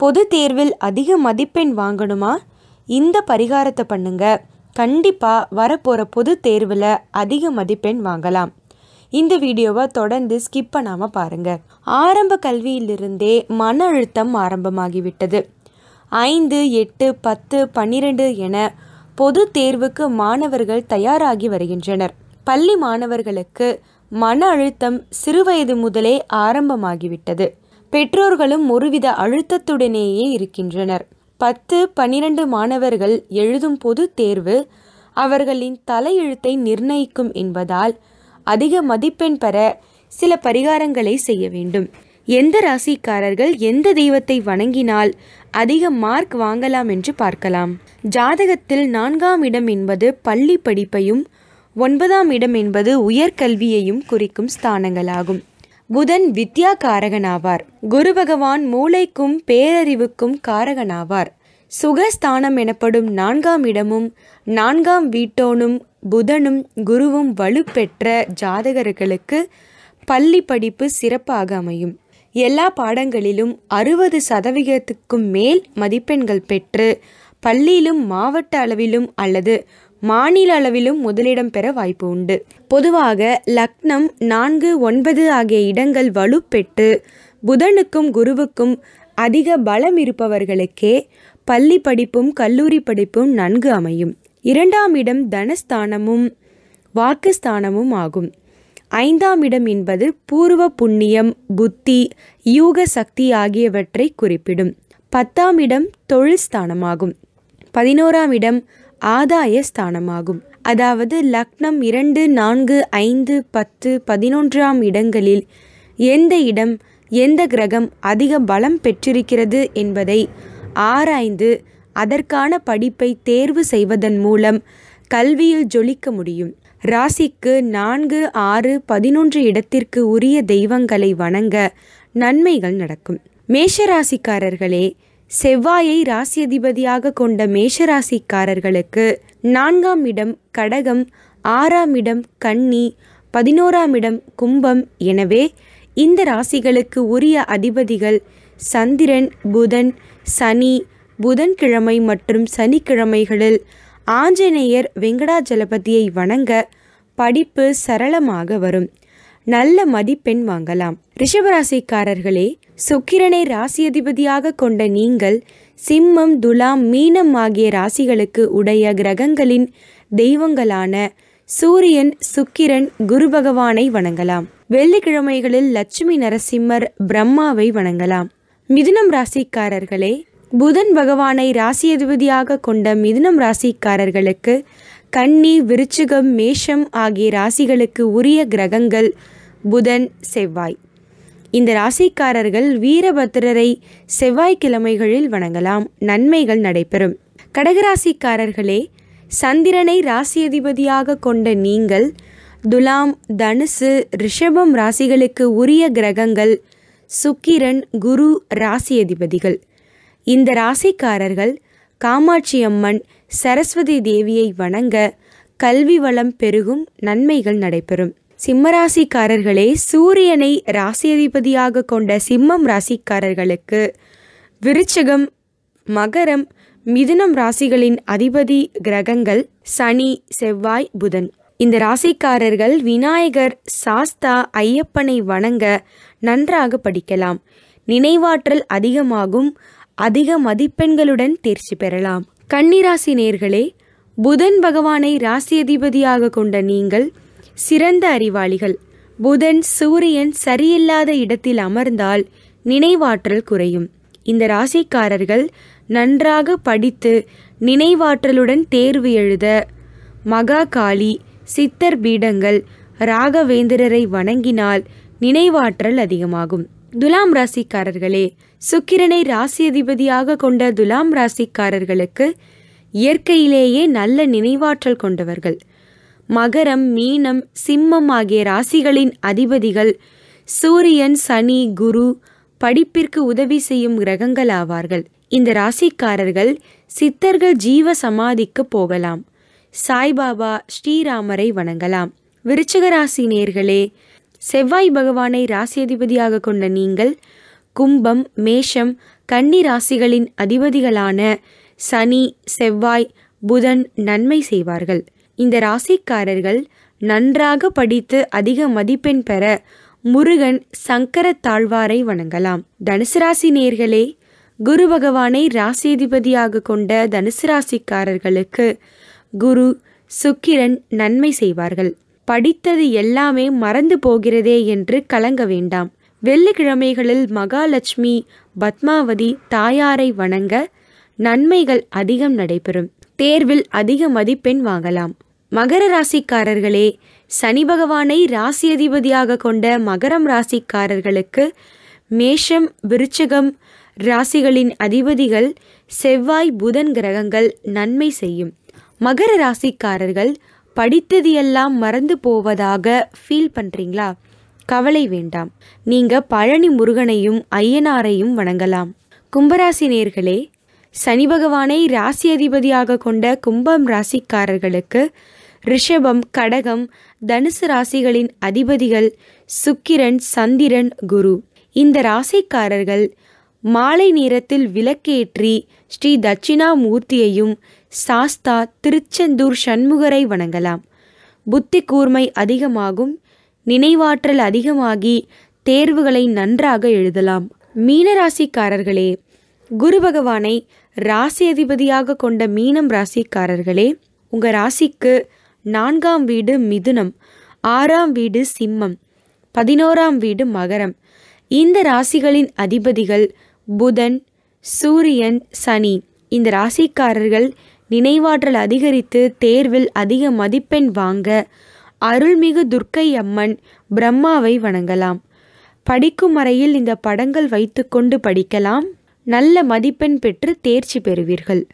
பொது தேர்வில் அதிக மதிப்பெண் வாங்கணுமா? இந்த பரிகாரத்தை பண்ணுங்க. கண்டிப்பாக வரப்போகிற பொது தேர்வில் அதிக மதிப்பெண் வாங்கலாம். இந்த வீடியோவை தொடர்ந்து ஸ்கிப் பண்ணாமல் பாருங்கள் ஆரம்ப கல்வியிலிருந்தே மன அழுத்தம் ஆரம்பமாகிவிட்டது. ஐந்து எட்டு பத்து பன்னிரெண்டு என பொது தேர்வுக்கு மாணவர்கள் தயாராகி வருகின்றனர். பள்ளி மாணவர்களுக்கு மன அழுத்தம் சிறுவயது முதலே ஆரம்பமாகிவிட்டது. பெற்றோர்களும் ஒருவித அழுத்தத்துடனேயே இருக்கின்றனர். பத்து பன்னிரண்டு மாணவர்கள் எழுதும் பொது தேர்வு அவர்களின் தலையெழுத்தை நிர்ணயிக்கும் என்பதால் அதிக மதிப்பெண் பெற சில பரிகாரங்களை செய்ய வேண்டும். எந்த ராசிக்காரர்கள் எந்த தெய்வத்தை வணங்கினால் அதிக மார்க் வாங்கலாம் என்று பார்க்கலாம். ஜாதகத்தில் நான்காம் இடம் என்பது பள்ளி படிப்பையும் ஒன்பதாம் இடம் என்பது உயர்கல்வியையும் குறிக்கும் ஸ்தானங்களாகும். புதன் வித்யா காரகனாவார் குரு பகவான் மூளைக்கும் பேரறிவுக்கும் காரகனாவார். சுகஸ்தானம் எனப்படும் நான்காம் இடமும் நான்காம் வீட்டோனும் புதனும் குருவும் வலுப்பெற்ற ஜாதகர்களுக்கு பள்ளி படிப்பு சிறப்பாக அமையும். எல்லா பாடங்களிலும் அறுபது சதவிகிதத்துக்கும் மேல் மதிப்பெண்கள் பெற்று பள்ளியிலும் மாவட்ட அளவிலும் அல்லது மாநில அளவிலும் முதலிடம் பெற வாய்ப்பு உண்டு. பொதுவாக லக்னம் நான்கு ஒன்பது ஆகிய இடங்கள் வலுப்பெற்று புதனுக்கும் குருவுக்கும் அதிக பலம் இருப்பவர்களுக்கே பள்ளி படிப்பும் கல்லூரி படிப்பும் நன்கு அமையும். இரண்டாம் இடம் தனஸ்தானமும் வாக்குஸ்தானமும் ஆகும். ஐந்தாம் இடம் என்பது பூர்வ புண்ணியம் புத்தி யூக சக்தி ஆகியவற்றை குறிப்பிடும். பத்தாம் இடம் தொழில் ஸ்தானமாகும். பதினோராம் இடம் ஆதாய ஸ்தானமாகும் அதாவது லக்னம் இரண்டு நான்கு ஐந்து பத்து பதினொன்றாம் இடங்களில் எந்த இடம் எந்த கிரகம் அதிக பலம் பெற்றிருக்கிறது என்பதை ஆராய்ந்து அதற்கான படிப்பை தேர்வு செய்வதன் மூலம் கல்வியில் ஜொலிக்க முடியும். ராசிக்கு நான்கு ஆறு பதினொன்று இடத்திற்கு உரிய தெய்வங்களை வணங்க நன்மைகள் நடக்கும். மேஷராசிக்காரர்களே செவ்வாயை ராசியதிபதியாக கொண்ட மேஷராசிக்காரர்களுக்கு நான்காம் இடம் கடகம் ஆறாம் இடம் கன்னி பதினோராம் இடம் கும்பம். எனவே இந்த ராசிகளுக்கு உரிய அதிபதிகள் சந்திரன் புதன் சனி புதன்கிழமை மற்றும் சனிக்கிழமைகளில் ஆஞ்சநேயர் வெங்கடாஜலபதியை வணங்க படிப்பு சரளமாக வரும். நல்ல மதிப்பெண் வாங்கலாம். ரிஷபராசிக்காரர்களே சுக்கிரனை ராசியதிபதியாக கொண்ட நீங்கள் சிம்மம் துலாம் மீனம் ஆகிய ராசிகளுக்கு உடைய கிரகங்களின் தெய்வங்களான சூரியன் சுக்கிரன் குரு பகவானை வணங்கலாம். வெள்ளிக்கிழமைகளில் லட்சுமி நரசிம்மர் பிரம்மாவை வணங்கலாம். மிதுனம் ராசிக்காரர்களே புதன் பகவானை ராசியதிபதியாக கொண்ட மிதுனம் ராசிக்காரர்களுக்கு கன்னி விருச்சிகம் மேஷம் ஆகிய ராசிகளுக்கு உரிய கிரகங்கள் புதன் செவ்வாய். இந்த ராசிக்காரர்கள் வீரபத்திரரை செவ்வாய்க்கிழமைகளில் வணங்கலாம். நன்மைகள் நடைபெறும். கடகராசிக்காரர்களே சந்திரனை ராசியதிபதியாக கொண்ட நீங்கள் துலாம் தனுசு ரிஷபம் ராசிகளுக்கு உரிய கிரகங்கள் சுக்கிரன் குரு ராசியதிபதிகள். இந்த ராசிக்காரர்கள் காமாட்சி அம்மன் சரஸ்வதி தேவியை வணங்க கல்வி வளம் பெருகும் நன்மைகள் நடைபெறும். சிம்மராசிக்காரர்களே சூரியனை ராசியதிபதியாக கொண்ட சிம்மம் ராசிக்காரர்களுக்கு விருச்சகம் மகரம் மிதுனம் ராசிகளின் அதிபதி கிரகங்கள் சனி செவ்வாய் புதன். இந்த ராசிக்காரர்கள் விநாயகர் சாஸ்தா ஐயப்பனை வணங்க நன்றாக படிக்கலாம். நினைவாற்றல் அதிகமாகும் அதிக மதிப்பெண்களுடன் தேர்ச்சி பெறலாம். கன்னிராசி நேர்களே புதன் பகவானை ராசியதிபதியாக கொண்ட நீங்கள் சிறந்த அறிவாளிகள். புதன் சூரியன் சரியில்லாத இடத்தில் அமர்ந்தால் நினைவாற்றல் குறையும். இந்த ராசிக்காரர்கள் நன்றாக படித்து நினைவாற்றலுடன் தேர்வு எழுத மகாகாளி சித்தர் பீடங்கள் ராகவேந்திரரை வணங்கினால் நினைவாற்றல் அதிகமாகும். துலாம் ராசிக்காரர்களே சுக்கிரனை ராசியதிபதியாக கொண்ட துலாம் ராசிக்காரர்களுக்கு இயற்கையிலேயே நல்ல நினைவாற்றல் கொண்டவர்கள். மகரம் மீனம் சிம்மம் ஆகிய ராசிகளின் அதிபதிகள் சூரியன் சனி குரு படிப்பிற்கு உதவி செய்யும் கிரகங்கள் ஆவார்கள். இந்த ராசிக்காரர்கள் சித்தர்கள் ஜீவ சமாதிக்கு போகலாம். சாய்பாபா ஸ்ரீராமரை வணங்கலாம். விருச்சிக ராசி நேர்களே செவ்வாய் பகவானை ராசியதிபதியாக கொண்ட நீங்கள் கும்பம் மேஷம் கன்னி ராசிகளின் அதிபதிகளான சனி செவ்வாய் புதன் நன்மை செய்வார்கள். இந்த ராசிக்காரர்கள் நன்றாக படித்து அதிக மதிப்பெண் பெற முருகன் சங்கர தாழ்வாரை வணங்கலாம். தனுசு ராசி நேர்களே குரு பகவானை ராசியதிபதியாக கொண்ட தனுசு ராசிக்காரர்களுக்கு குரு சுக்கிரன் நன்மை செய்வார்கள். படித்தது எல்லாமே மறந்து போகிறதே என்று கலங்க வேண்டாம். வெள்ளிக்கிழமைகளில் மகாலட்சுமி பத்மாவதி தாயாரை வணங்க நன்மைகள் அதிகம் நடைபெறும். தேர்வில் அதிக மதிப்பெண் வாங்கலாம். மகர ராசிக்காரர்களே சனி பகவானை ராசி அதிபதியாக கொண்ட மகரம் ராசிக்காரர்களுக்கு மேஷம் விருச்சகம் ராசிகளின் அதிபதிகள் செவ்வாய் புதன் கிரகங்கள் நன்மை செய்யும். மகர ராசிக்காரர்கள் படித்தது எல்லாம் மறந்து போவதாக ஃபீல் பண்ணுறீங்களா கவலை வேண்டாம். நீங்கள் பழனி முருகனையும் ஐயனாரையும் வணங்கலாம். கும்பராசி நேர்களே சனி பகவானை ராசி அதிபதியாக கொண்ட கும்பம் ராசிக்காரர்களுக்கு ரிஷபம் கடகம் தனுசு ராசிகளின் அதிபதிகள் சுக்கிரன் சந்திரன் குரு. இந்த ராசிக்காரர்கள் மாலை நேரத்தில் விளக்கேற்றி ஸ்ரீ தட்சிணாமூர்த்தியையும் சாஸ்தா திருச்செந்தூர் சண்முகரை வணங்கலாம். புத்தி கூர்மை அதிகமாகும் நினைவாற்றல் அதிகமாகி தேர்வுகளை நன்றாக எழுதலாம். மீனராசிக்காரர்களே குரு பகவானை ராசி அதிபதியாக கொண்ட மீனம் ராசிக்காரர்களே உங்கள் ராசிக்கு நான்காம் வீடு மிதுனம் ஆறாம் வீடு சிம்மம் பதினோராம் வீடு மகரம். இந்த ராசிகளின் அதிபதிகள் புதன் சூரியன் சனி. இந்த ராசிக்காரர்கள் நினைவாற்றல் அதிகரித்து தேர்வில் அதிக மதிப்பெண் வாங்க அருள்மிகு துர்க்கை அம்மன் பிரம்மாவை வணங்கலாம். படிக்கும் அறையில் இந்த படங்கள் வைத்துக்கொண்டு படிக்கலாம். நல்ல மதிப்பெண் பெற்று தேர்ச்சி பெறுவீர்கள்.